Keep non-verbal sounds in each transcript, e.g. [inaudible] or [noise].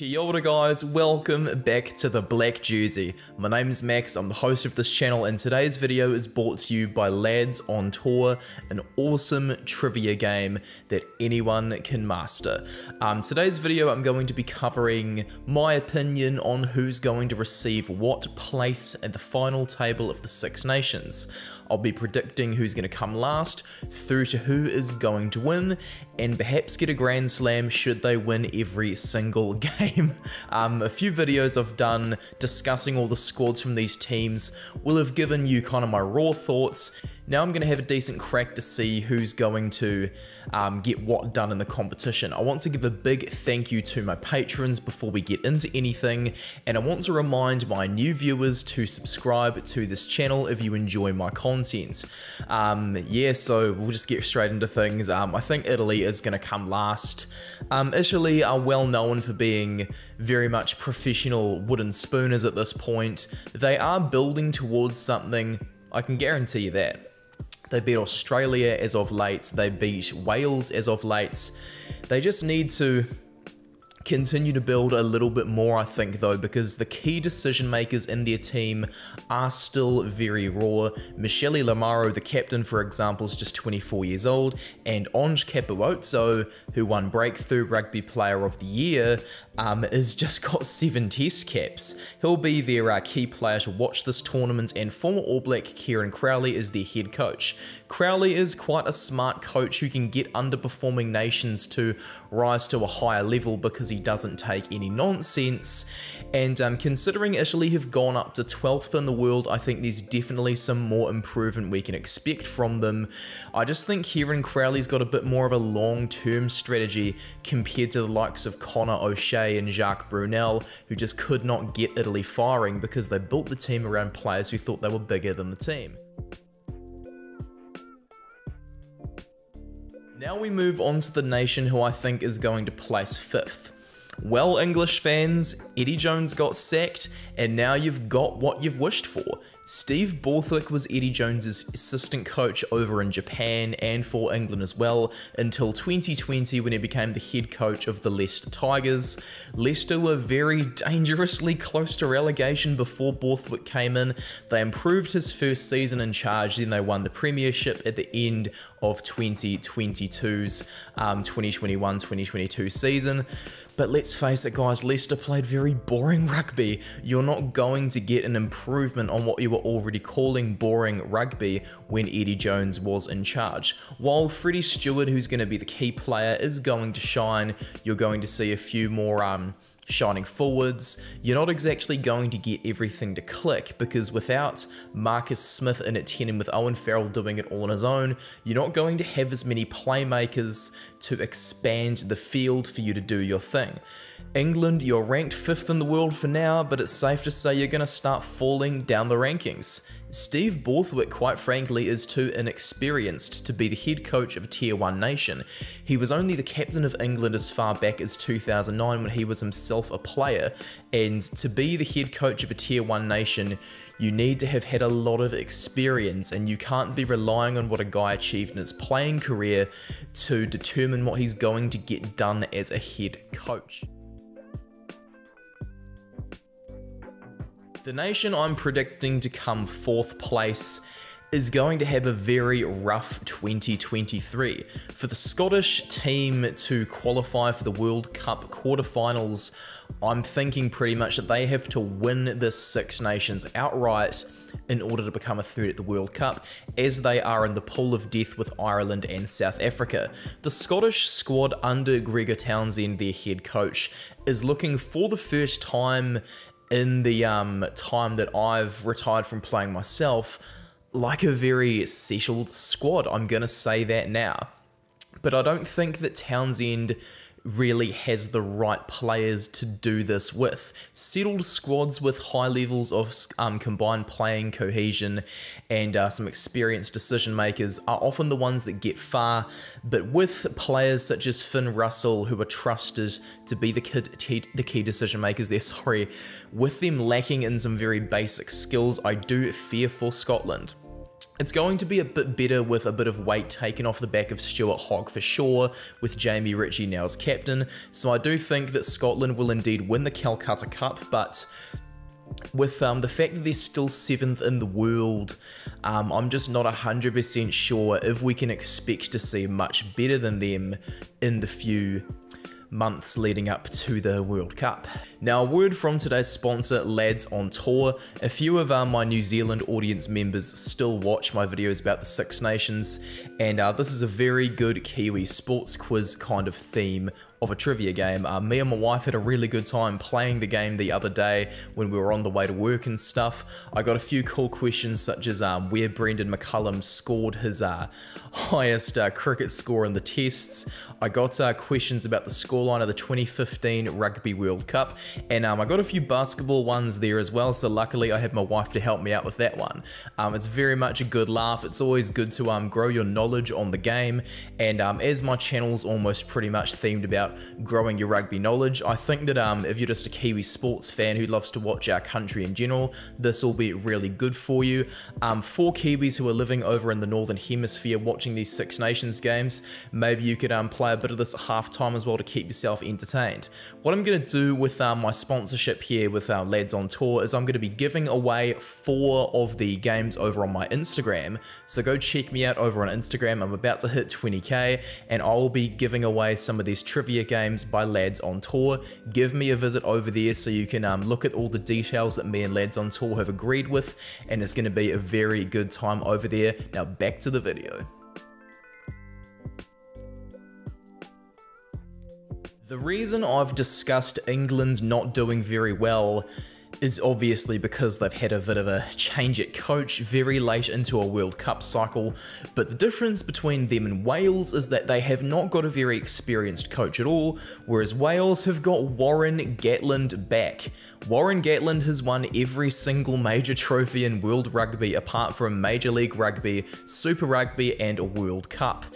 Kia ora guys, welcome back to the Black Jersey. My name is Max, I'm the host of this channel and today's video is brought to you by Lads on Tour, an awesome trivia game that anyone can master. Um, today's video I'm going to be covering my opinion on who's going to receive what place at the final table of the Six Nations. I'll be predicting who's going to come last, through to who is going to win, and perhaps get a Grand Slam should they win every single [laughs] game. Um, a few videos I've done discussing all the squads from these teams will have given you kind of my raw thoughts. Now I'm going to have a decent crack to see who's going to um, get what done in the competition. I want to give a big thank you to my patrons before we get into anything, and I want to remind my new viewers to subscribe to this channel if you enjoy my content. Um, yeah, so we'll just get straight into things. Um, I think Italy is going to come last. Um, Italy are well known for being very much professional wooden spooners at this point. They are building towards something, I can guarantee you that. They beat Australia as of late. They beat Wales as of late. They just need to continue to build a little bit more, I think, though, because the key decision makers in their team are still very raw. Michele Lamaro, the captain, for example, is just 24 years old, and Ange Capuozzo, who won Breakthrough Rugby Player of the Year, um, has just [laughs] got seven test caps. He'll be their uh, key player to watch this tournament, and former All Black Kieran Crowley is their head coach. Crowley is quite a smart coach who can get underperforming nations to rise to a higher level because he doesn't take any nonsense. And um, considering Italy have gone up to 12th in the world, I think there's definitely some more improvement we can expect from them. I just think Kieran Crowley's got a bit more of a long-term strategy compared to the likes of Conor O'Shea and Jacques Brunel, who just could not get Italy firing because they built the team around players who thought they were bigger than the team. Now we move on to the nation who I think is going to place fifth. Well, English fans, Eddie Jones got sacked, and now you've got what you've wished for. Steve Borthwick was Eddie Jones's assistant coach over in Japan and for England as well until 2020 when he became the head coach of the Leicester Tigers. Leicester were very dangerously close to relegation before Borthwick came in. They improved his first season in charge, then they won the Premiership at the end of 2022's um, 2021-2022 season. But let's face it guys, Leicester played very boring rugby. You're not going to get an improvement on what you were already calling boring rugby when Eddie Jones was in charge. While Freddie Steward, who's going to be the key player, is going to shine, you're going to see a few more um, shining forwards, you're not exactly going to get everything to click because without Marcus Smith in it tandem with Owen Farrell doing it all on his own, you're not going to have as many playmakers to expand the field for you to do your thing. England, you're ranked 5th in the world for now, but it's safe to say you're going to start falling down the rankings. Steve Borthwick, quite frankly, is too inexperienced to be the head coach of a Tier 1 nation. He was only the captain of England as far back as 2009 when he was himself a player, and to be the head coach of a Tier 1 nation, you need to have had a lot of experience, and you can't be relying on what a guy achieved in his playing career to determine what he's going to get done as a head coach. The nation I'm predicting to come fourth place is going to have a very rough 2023. For the Scottish team to qualify for the World Cup quarterfinals, I'm thinking pretty much that they have to win the Six Nations outright in order to become a third at the World Cup, as they are in the pool of death with Ireland and South Africa. The Scottish squad under Gregor Townsend, their head coach, is looking for the first time in the um, time that I've retired from playing myself, like a very settled squad. I'm going to say that now. But I don't think that Townsend really has the right players to do this with. Settled squads with high levels of um, combined playing cohesion and uh, some experienced decision makers are often the ones that get far, but with players such as Finn Russell, who are trusted to be the key, the key decision makers there, [laughs] sorry, with them lacking in some very basic skills, I do fear for Scotland. It's going to be a bit better with a bit of weight taken off the back of Stuart Hogg for sure, with Jamie Ritchie now as captain. So I do think that Scotland will indeed win the Calcutta Cup, but with um, the fact that they're still seventh in the world, um, I'm just not 100% sure if we can expect to see much better than them in the few months leading up to the World Cup. Now, a word from today's sponsor, Lads on Tour. A few of uh, my New Zealand audience members still watch my videos about the Six Nations, and uh, this is a very good Kiwi sports quiz kind of theme of a trivia game. Uh, me and my wife had a really good time playing the game the other day when we were on the way to work and stuff. I got a few cool questions such as um, where Brendon McCullum scored his uh, highest uh, cricket score in the tests. I got uh, questions about the scoreline of the 2015 Rugby World Cup and um, I got a few basketball ones there as well so luckily I had my wife to help me out with that one. Um, it's very much a good laugh. It's always good to um, grow your knowledge on the game and um, as my channel's almost pretty much themed about growing your rugby knowledge. I think that um, if you're just a Kiwi sports fan who loves to watch our country in general, this will be really good for you. Um, for Kiwis who are living over in the Northern Hemisphere watching these Six Nations games, maybe you could play a bit of this at halftime as well to keep yourself entertained. What I'm going to do with um, my sponsorship here with our lads on tour is I'm going to be giving away four of the games over on my Instagram. So go check me out over on Instagram. I'm about to hit 20k and I will be giving away some of these trivia games by Lads on Tour. Give me a visit over there so you can um, look at all the details that me and Lads on Tour have agreed with, and it's going to be a very good time over there. Now back to the video. The reason I've discussed England not doing very well is obviously because they've had a bit of a change at coach very late into a World Cup cycle, but the difference between them and Wales is that they have not got a very experienced coach at all, whereas Wales have got Warren Gatland back. Warren Gatland has won every single major trophy in World Rugby apart from Major League Rugby, Super Rugby, and a World Cup.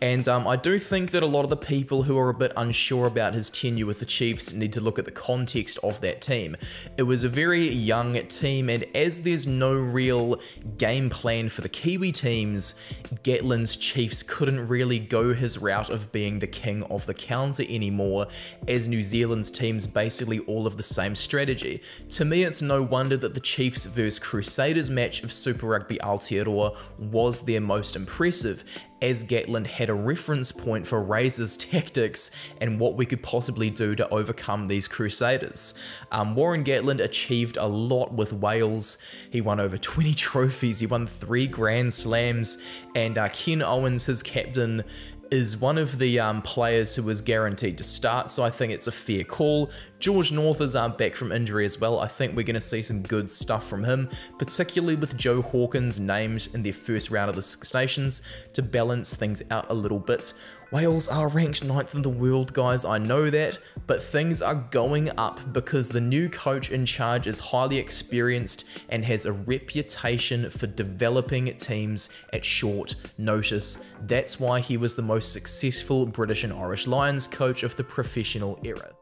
And um, I do think that a lot of the people who are a bit unsure about his tenure with the Chiefs need to look at the context of that team. It was a very young team, and as there's no real game plan for the Kiwi teams, Gatland's Chiefs couldn't really go his route of being the king of the counter anymore, as New Zealand's teams basically all of the same strategy strategy. To me, it's no wonder that the Chiefs vs Crusaders match of Super Rugby Aotearoa was their most impressive, as Gatland had a reference point for Razor's [laughs] tactics and what we could possibly do to overcome these Crusaders. Um, Warren Gatland achieved a lot with Wales. He won over 20 trophies, he won three Grand Slams, and uh, Ken Owens, his captain, is one of the um, players who was guaranteed to start, so I think it's a fair call. George North is um, back from injury as well. I think we're going to see some good stuff from him, particularly with Joe Hawkins named in their first round of the Six Nations to balance things out a little bit. Wales are ranked 9th in the world, guys, I know that, but things are going up because the new coach in charge is highly experienced and has a reputation for developing teams at short notice. That's why he was the most successful British and Irish Lions coach of the professional era.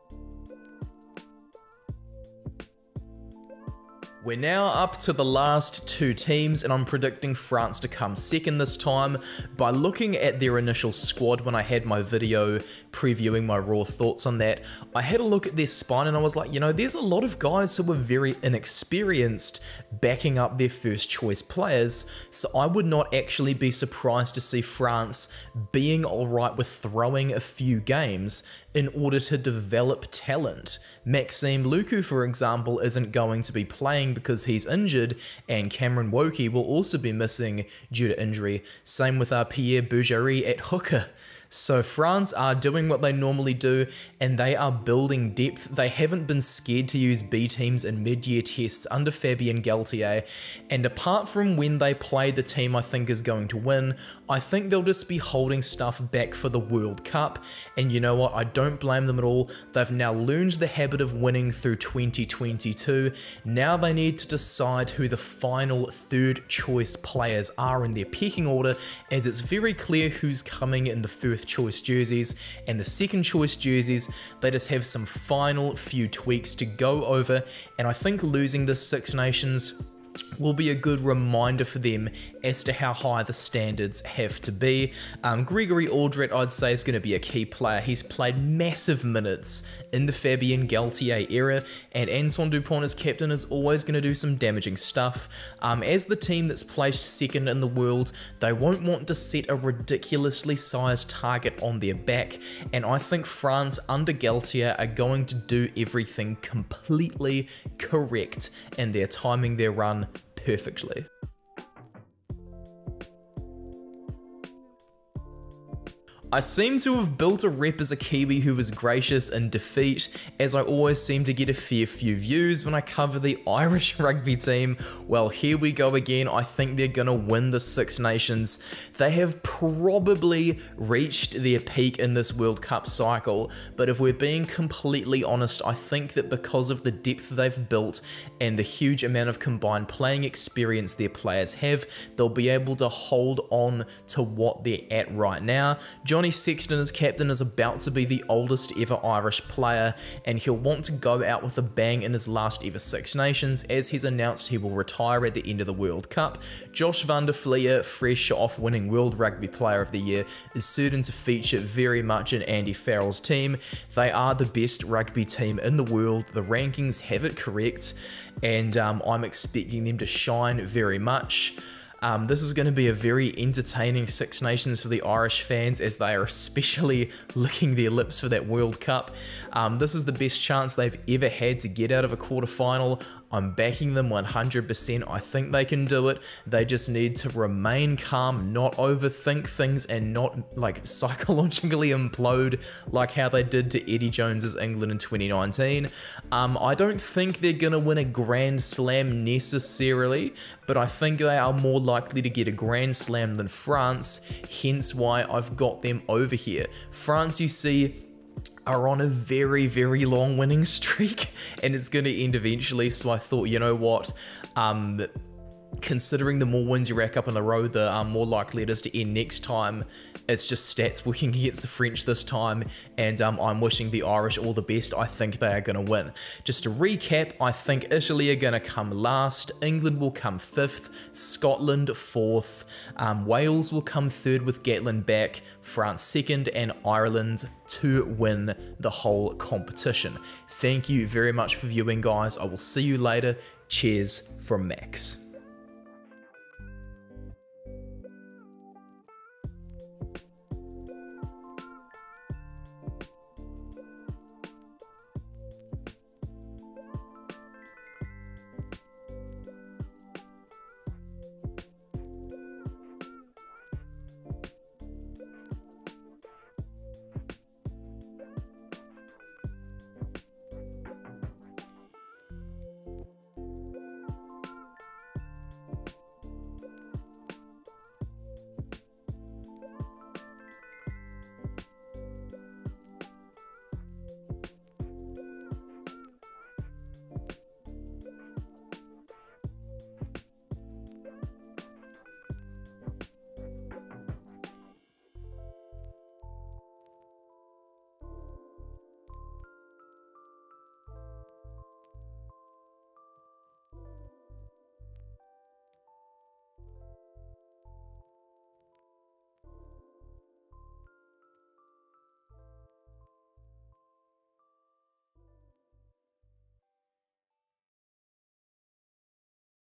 We're now up to the last two teams and I'm predicting France to come second this time by looking at their initial squad when I had my video previewing my raw thoughts on that. I had a look at their spine and I was like, you know, there's a lot of guys who were very inexperienced backing up their first choice players, so I would not actually be surprised to see France being alright with throwing a few games in order to develop talent. Maxime Lucu, for example, isn't going to be playing because he's injured, and Cameron Woki will also be missing due to injury. Same with our Pierre Bourgarit at hooker. So France are doing what they normally do and they are building depth. They haven't been scared to use B teams in mid-year tests under Fabien Galthié and apart from when they play the team I think is going to win, I think they'll just be holding stuff back for the World Cup and you know what, I don't blame them at all. They've now learned the habit of winning through 2022. Now they need to decide who the final third choice players are in their pecking order as it's very clear who's coming in the first choice jerseys. And the second choice jerseys, they just have some final few tweaks to go over. And I think losing the Six Nations will be a good reminder for them as to how high the standards have to be. Um, Grégory Alldritt, I'd say, is going to be a key player. He's played massive minutes in the Fabien Galthié era, and Antoine Dupont as captain is always going to do some damaging stuff. Um, as the team that's placed second in the world, they won't want to set a ridiculously sized target on their back, and I think France under Galthié are going to do everything completely correct, and they're timing their run perfectly. I seem to have built a rep as a Kiwi who was gracious in defeat, as I always seem to get a fair few views when I cover the [laughs] Irish rugby team. Well, here we go again. I think they're going to win the Six Nations. They have probably reached their peak in this World Cup cycle, but if we're being completely honest, I think that because of the depth they've built and the huge amount of combined playing experience their players have, they'll be able to hold on to what they're at right now. John Johnny Sexton as captain is about to be the oldest ever Irish player, and he'll want to go out with a bang in his last ever Six Nations, as he's announced he will retire at the end of the World Cup. Josh van der Flier, fresh off winning World Rugby Player of the Year, is certain to feature very much in Andy Farrell's team. They are the best rugby team in the world, the rankings have it correct, and um, I'm expecting them to shine very much. Um, this is going to be a very entertaining Six Nations for the Irish fans as they are especially [laughs] licking their lips for that World Cup. Um, this is the best chance they've ever had to get out of a quarter final. I'm backing them 100%. I think they can do it. They just need to remain calm, not overthink things, and not like [laughs] psychologically implode like how they did to Eddie Jones's England in 2019. Um, I don't think they're going to win a Grand Slam necessarily, but I think they are more likely to get a Grand Slam than France, hence why I've got them over here. France, you see, are on a very, very long winning [laughs] streak and it's going to end eventually. So I thought, you know what? Um, considering the more wins you rack up in a row, the um, more likely it is to end next time. It's just stats working [laughs] against the French this time, and um, I'm wishing the Irish all the best. I think they are going to win. Just to recap, I think Italy are going to come last, England will come fifth, Scotland fourth, um, Wales will come third with Gatland back, France second, and Ireland to win the whole competition. Thank you very much for viewing, guys. I will see you later. Cheers from Max.